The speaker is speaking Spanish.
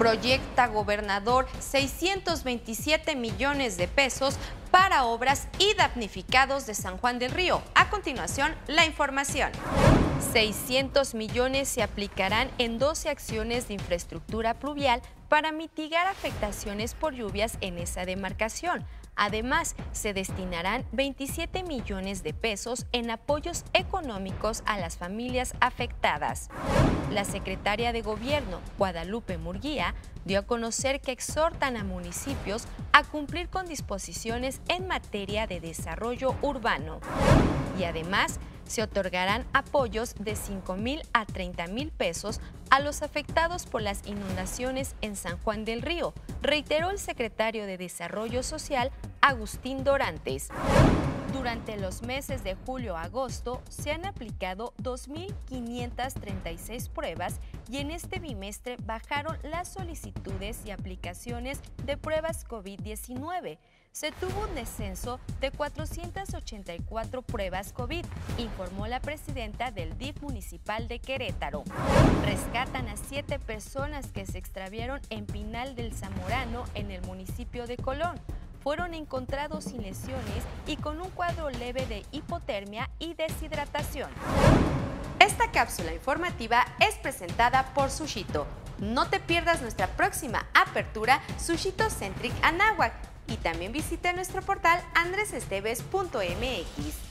Proyecta gobernador 627 millones de pesos para obras y damnificados de San Juan del Río. A continuación, la información. 600 millones se aplicarán en 12 acciones de infraestructura pluvial para mitigar afectaciones por lluvias en esa demarcación. Además, se destinarán 27 millones de pesos en apoyos económicos a las familias afectadas. La secretaria de Gobierno, Guadalupe Murguía, dio a conocer que exhortan a municipios a cumplir con disposiciones en materia de desarrollo urbano. Y además, se otorgarán apoyos de 5 mil a 30 mil pesos a los afectados por las inundaciones en San Juan del Río, reiteró el secretario de Desarrollo Social, Agustín Dorantes. Durante los meses de julio a agosto se han aplicado 2.536 pruebas y en este bimestre bajaron las solicitudes y aplicaciones de pruebas COVID-19 se tuvo un descenso de 484 pruebas COVID, informó la presidenta del DIF municipal de Querétaro. Rescatan a siete personas que se extraviaron en Pinal del Zamorano, en el municipio de Colón. Fueron encontrados sin lesiones y con un cuadro leve de hipotermia y deshidratación. Esta cápsula informativa es presentada por Sushito. No te pierdas nuestra próxima apertura Sushito Centric Anáhuac y también visite nuestro portal andresesteves.mx.